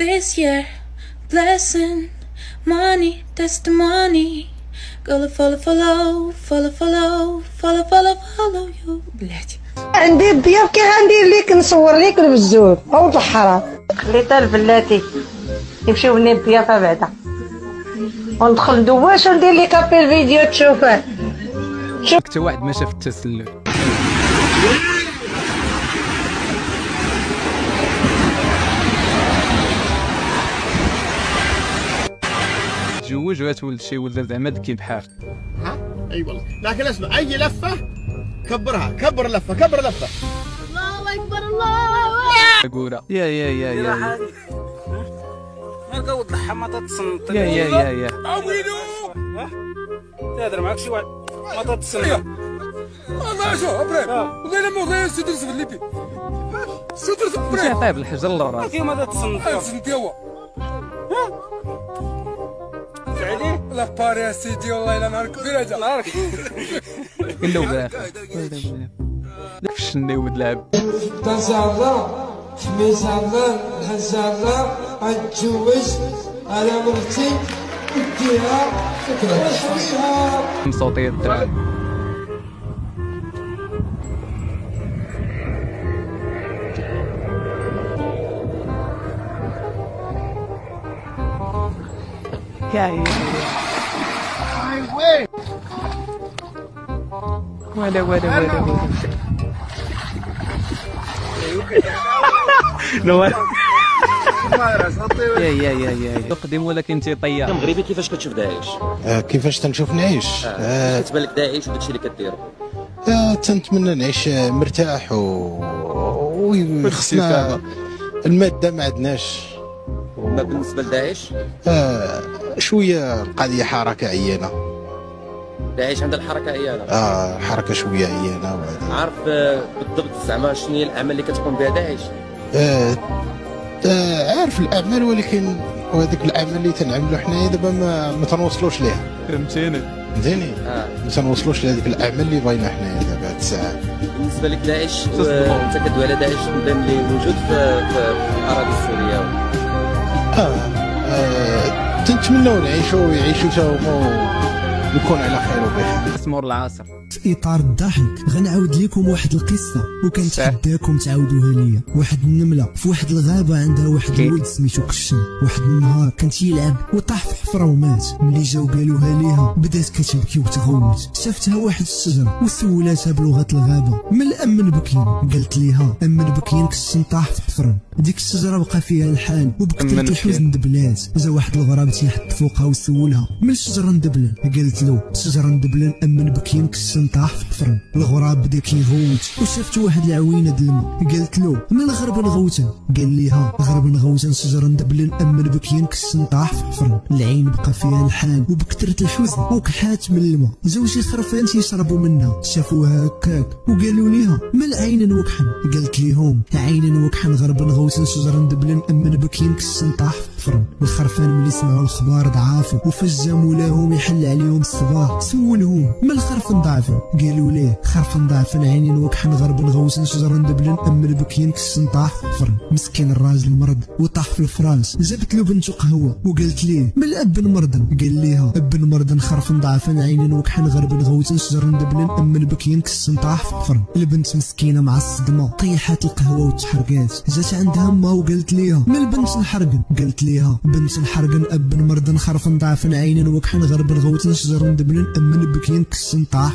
This year, blessing, money, that's the money. Go follow, follow, follow, follow, follow, follow, follow you. بلاتي عندي الضياف كي غندير ليك نصور ليك البزور. أو الحرام خليتها البلاتي يمشيو مني الضيافه بعدا. وندخل ندواش وندير ليك ابي الفيديو تشوفه. حتى واحد ما شاف التسلل. تزوج وتولد شي ولد زعما ذكي بحال. ها؟ أي والله. لكن اسمع أي لفة كبرها كبر لفة كبر لفة. كورة يا يا يا يا يا. قود ما تتصنت. يا يا يا يا. تهضر معاك شي واحد. ما تتصنت. والله شو إبراهيم والله الا موضوع سيدر زفليبي سيدر انت إبراهيم طيب الحجر للراس كيما تتصنت. سنتي هو عليه لا باري يا سيدي والله الا نهار كبير هذا نهارك باخر داك الشني ولد لعب تنسعر ميسعر هنسعر غنتزوج على مرتي نديها ونحميها مصوتي الدراري يا يا ولا ولا ولا ولا يا يا يا يا يقدم ولكن انت طيار. مغربي كيفاش كتشوف داعش؟ آه، كيفاش تنشوف نعيش؟ آه، كتبان لك داعش وداكشي اللي كدير آه، تنتمنى نعيش آه، مرتاح و وخصنا المادة ما عندناش. ما بالنسبة لداعش؟ آه، شوية القضية حركة عيانة داعش عندها الحركة عيانه آه، حركة شوية عيانة وهذا. عارف آه، بالضبط زعما شنو هي الاعمال اللي كتقوم بها داعش آه، آه، عارف الأعمال ولكن وهذيك الأعمال اللي تنعملو حنايا دابا ما ما تنوصلوش ليها. فهمتيني. فهمتيني؟ آه. ما تنوصلوش لهذيك الأعمال اللي باينة حنايا دابا هاد الساعة. بالنسبة لك داعش. آه، أنت كدوي على داعش نظام اللي موجود في في الأراضي السورية؟ آه، آه، تنتمنوا نعيشوا ويعيشوا ويكون على خير وبخير اسمور العصر في إطار الضحك. غنعاود لكم واحد القصة. وكنتحداكم تعاودوها ليا. واحد النملة في واحد الغابة عندها واحد. الولد سميتو كشم. واحد النهار كان تيلعب وطاح في حفرة ومات. ملي جاو قالوها ليها بدات كتبكي وتغوت شافتها واحد الشجرة وسولاتها بلغة الغابة. من الامن بكين قالت ليها امن بكين كشم طاح في حفرة. ديك الشجرة بقى فيها الحال وبكثرة أمن الحزن دبلات. جا واحد الغراب تيحط فوقها وسولها. من الشجرة ندبلن قالت له الشجره ندبلن امن بكين كشم طاح في حفرن الغراب بدا كيغوت وشافت واحد العوينه د قالت له من الغرب نغوتن؟ قال ليها غرب نغوتن شجره ندبلن امن بكين كشم طاح في حفرن العين بقى فيها الحال وبكثرة الحزن وكحات من الماء. شي خرفان تيشربوا منها. شافوها هكاك وقالوا ليها ما العين وكحن قالت ليهم عين وكحن غرب نغوتن شجره ندبلن امن بكين كشم طاح في حفرن الخرفان ملي سمعوا الخبار ضعافوا وفاش جا مولاهم يحل عليهم الصباح. سولهم ما الخرف ضعفن قالوا ليه خرف ضعفن عينين وكحن غرب نغوسن شجر ندبلن. امن بكين كشن طاح الفرن مسكين الراجل مرض وطاح في الفراش. جابت له بنته قهوة وقالت ليه من الأب مرضن قال ليها أب مرضن خرف ضعفن عينين وكحن غرب نغوسن شجر ندبلن. امن بكين كشن طاح الفرن البنت مسكينة مع الصدمة. طيحت القهوة وتحرقات. جات عندها أمها وقالت ليها من البنت نحرقن قالت ليها بنت نحرقن اب مرضن خرف ضعفن عينين وكحن غرب نغوتن شجر ندبلن أمن بكين كشن طاح